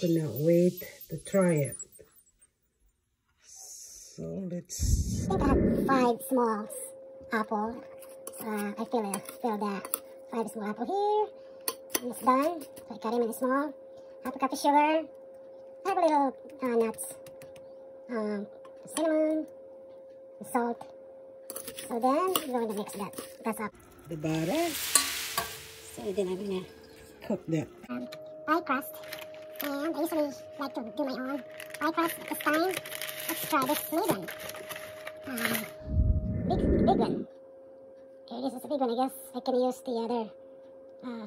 Could not wait to try it. So let's. I think I have five small apple. Uh, I fill, it, fill that five small apple here. And it's done. So I cut them in small. Half a cup of sugar. I have a little uh, nuts. Um, cinnamon. Salt. So then we're going to mix that. That's up. The butter. So then I'm going to Cook that. um, pie crust. And I usually like to do my own pie crust this time. Let's try this new one. Um, big, big one. Okay, this is a big one. I guess I can use the other. Uh,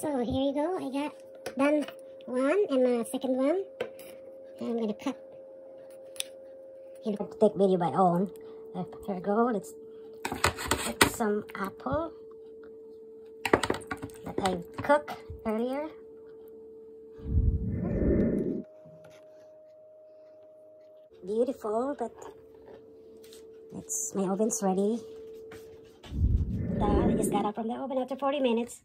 so here you go. I got done one and my second one. And I'm gonna cut. Know, take video by own. Uh, here we go. Let's put some apple that I cooked earlier. Beautiful, but it's my oven's ready. Done. I just got out from the oven after 40 minutes,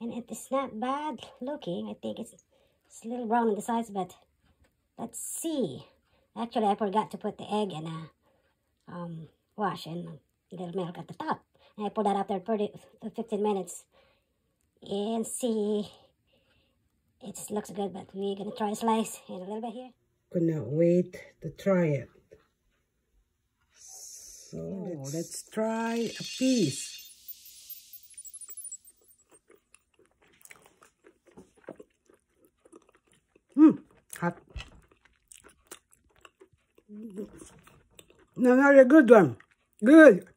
and it is not bad looking. I think it's, it's a little brown on the sides, but let's see. Actually, I forgot to put the egg in a um, wash and a little milk at the top. And I put that after 30, 15 minutes and see it looks good but we're gonna try a slice in a little bit here Could not wait to try it. So Oh, let's, let's try a piece. Hmm, hot. No, not a good one. Good.